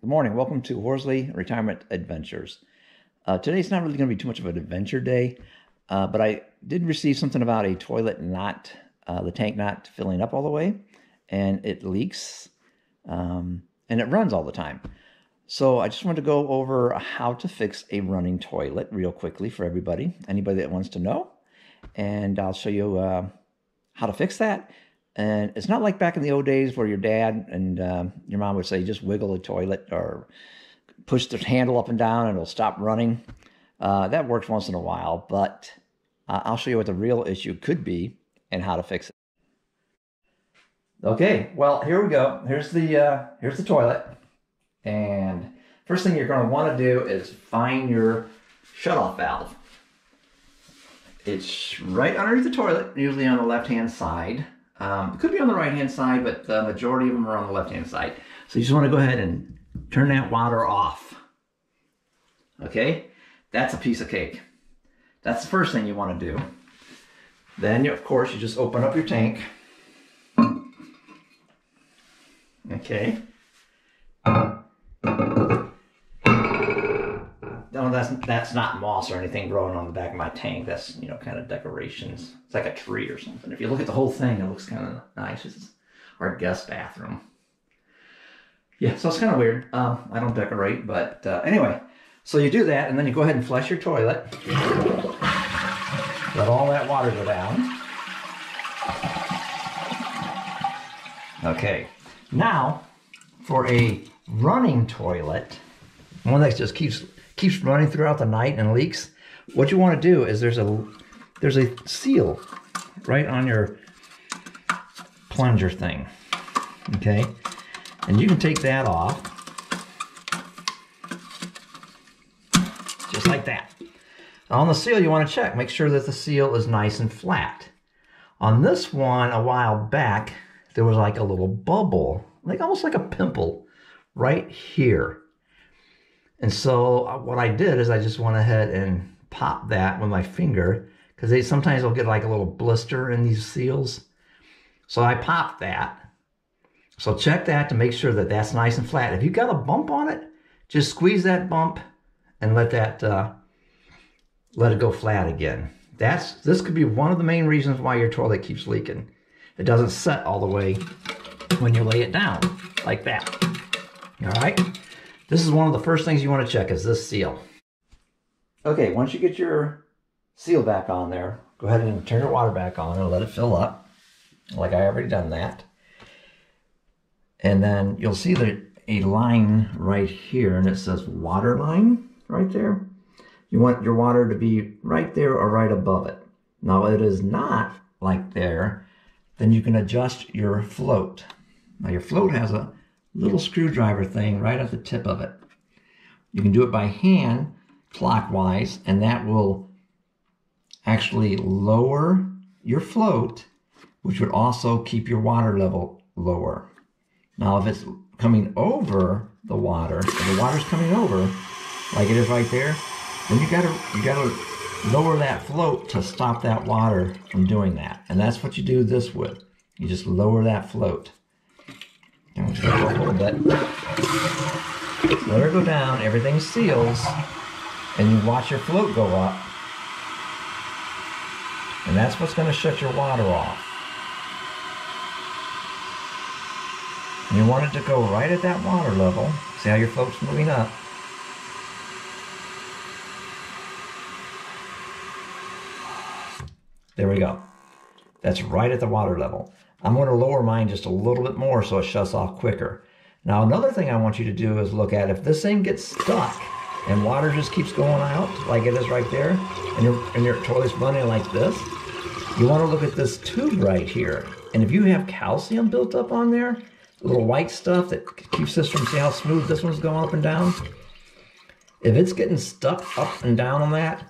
Good morning. Welcome to Horsley Retirement Adventures. Uh, today's not really going to be too much of an adventure day, uh, but I did receive something about a toilet not, uh, the tank not filling up all the way, and it leaks, um, and it runs all the time. So I just wanted to go over how to fix a running toilet real quickly for everybody, anybody that wants to know, and I'll show you uh, how to fix that and it's not like back in the old days where your dad and um, your mom would say, just wiggle the toilet or push the handle up and down and it'll stop running. Uh, that works once in a while, but uh, I'll show you what the real issue could be and how to fix it. Okay, well, here we go. Here's the, uh, here's the toilet. And first thing you're going to want to do is find your shutoff valve. It's right underneath the toilet, usually on the left-hand side. Um, it could be on the right hand side, but the majority of them are on the left hand side. So you just want to go ahead and turn that water off. Okay, that's a piece of cake. That's the first thing you want to do. Then, of course, you just open up your tank. Okay. That's that's not moss or anything growing on the back of my tank. That's you know kind of decorations. It's like a tree or something. If you look at the whole thing, it looks kind of nice. It's our guest bathroom. Yeah, so it's kind of weird. Um, I don't decorate, but uh, anyway. So you do that, and then you go ahead and flush your toilet. Let all that water go down. Okay. Now, for a running toilet, one that just keeps keeps running throughout the night and leaks, what you want to do is there's a there's a seal right on your plunger thing. Okay? And you can take that off. Just like that. On the seal, you want to check. Make sure that the seal is nice and flat. On this one, a while back, there was like a little bubble, like almost like a pimple right here. And so uh, what I did is I just went ahead and popped that with my finger because they sometimes will get like a little blister in these seals. So I popped that. So check that to make sure that that's nice and flat. If you got a bump on it, just squeeze that bump and let that uh, let it go flat again. That's this could be one of the main reasons why your toilet keeps leaking. It doesn't set all the way when you lay it down like that. All right. This is one of the first things you want to check is this seal. Okay, once you get your seal back on there, go ahead and turn your water back on and let it fill up, like I already done that. And then you'll see that a line right here, and it says water line right there. You want your water to be right there or right above it. Now, it is not like there, then you can adjust your float. Now, your float has a little screwdriver thing right at the tip of it. You can do it by hand clockwise and that will actually lower your float which would also keep your water level lower. Now if it's coming over the water, if the water's coming over like it is right there, then you gotta you gotta lower that float to stop that water from doing that. And that's what you do this with. You just lower that float. And we'll just go a little bit. Let her go down, everything seals, and you watch your float go up. And that's what's going to shut your water off. And you want it to go right at that water level. See how your float's moving up. There we go. That's right at the water level. I'm going to lower mine just a little bit more so it shuts off quicker. Now another thing I want you to do is look at if this thing gets stuck and water just keeps going out like it is right there and your, and your toilet's running like this, you want to look at this tube right here. And if you have calcium built up on there, little white stuff that keeps this from, see how smooth this one's going up and down? If it's getting stuck up and down on that,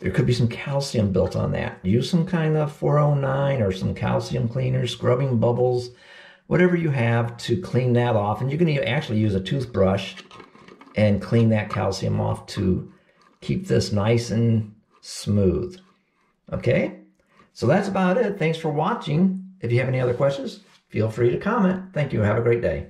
there could be some calcium built on that. Use some kind of 409 or some calcium cleaner, scrubbing bubbles, whatever you have to clean that off. And you can actually use a toothbrush and clean that calcium off to keep this nice and smooth. Okay, so that's about it. Thanks for watching. If you have any other questions, feel free to comment. Thank you. Have a great day.